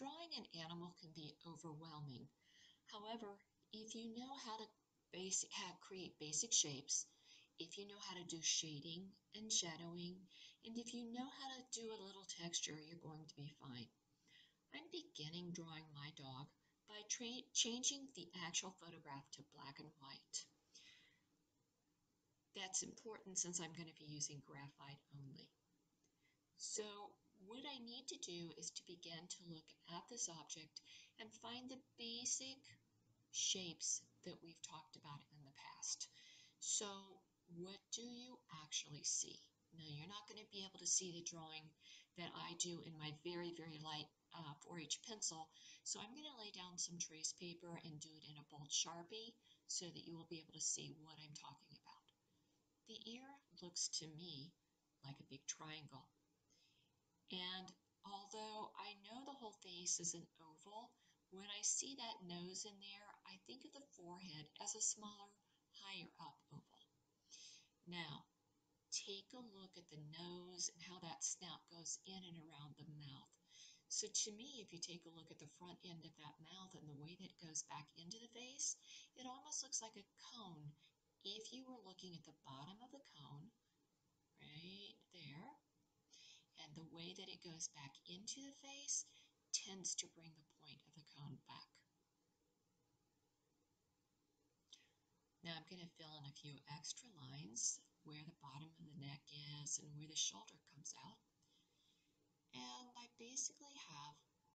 Drawing an animal can be overwhelming. However, if you know how to basic, how, create basic shapes, if you know how to do shading and shadowing, and if you know how to do a little texture, you're going to be fine. I'm beginning drawing my dog by changing the actual photograph to black and white. That's important since I'm going to be using graphite only. So what I need to do is to begin to look at this object and find the basic shapes that we've talked about in the past. So what do you actually see? Now you're not going to be able to see the drawing that I do in my very, very light uh, 4H pencil. So I'm going to lay down some trace paper and do it in a bold Sharpie so that you will be able to see what I'm talking about. The ear looks to me like a big triangle. And although I know the whole face is an oval, when I see that nose in there, I think of the forehead as a smaller, higher up oval. Now, take a look at the nose and how that snout goes in and around the mouth. So to me, if you take a look at the front end of that mouth and the way that it goes back into the face, it almost looks like a cone if you were looking at the bottom of the cone, right there, and the way that it goes back into the face tends to bring the point of the cone back. Now I'm going to fill in a few extra lines where the bottom of the neck is and where the shoulder comes out. And I basically